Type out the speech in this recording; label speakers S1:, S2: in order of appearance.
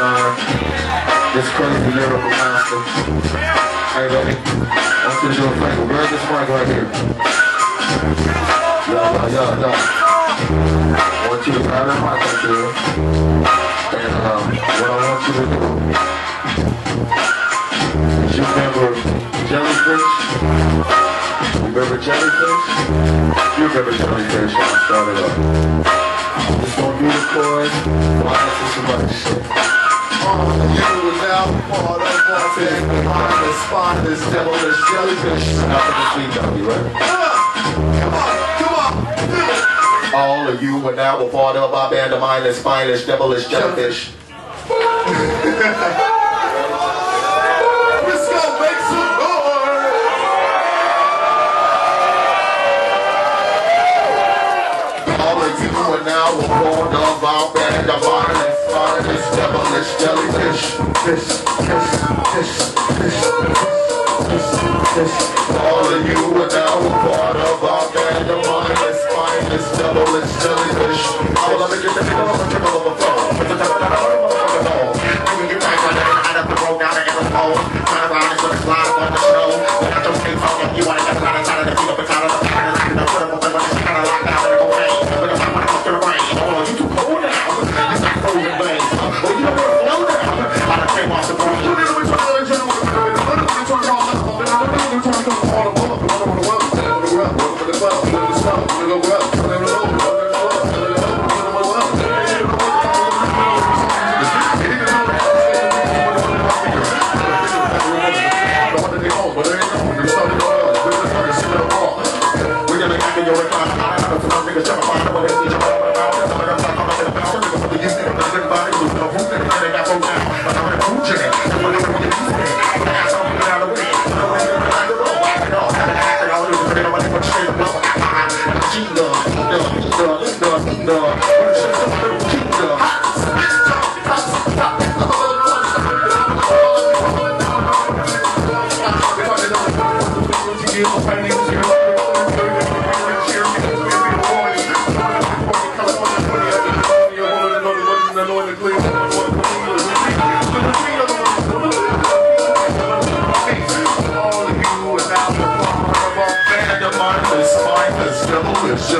S1: this crazy lyrical monster. Hey, baby. I want you to do a favor. Grab this mic right here. Yo, yo, yo, yo. I want you to grab that mic right there. And um, what I want you to do is you remember jellyfish? You remember jellyfish? You remember jellyfish when I started up. Just gonna do the chorus. Why is this so much shit?
S2: You are now part of our big the spineless, devilish jellyfish.
S1: Nothing between them, you ready?
S2: Come on, come on,
S1: All of you are now a part of our band of mindless, spineless, devilish jellyfish.
S2: Let's go make some noise.
S1: All of you are now part of our band of mindless, spineless, devilish jellyfish. Fish, fish, fish, fish, fish, fish. All of
S3: Kingdom, kingdom, kingdom, kingdom.
S1: Of mindless, spineless, devilish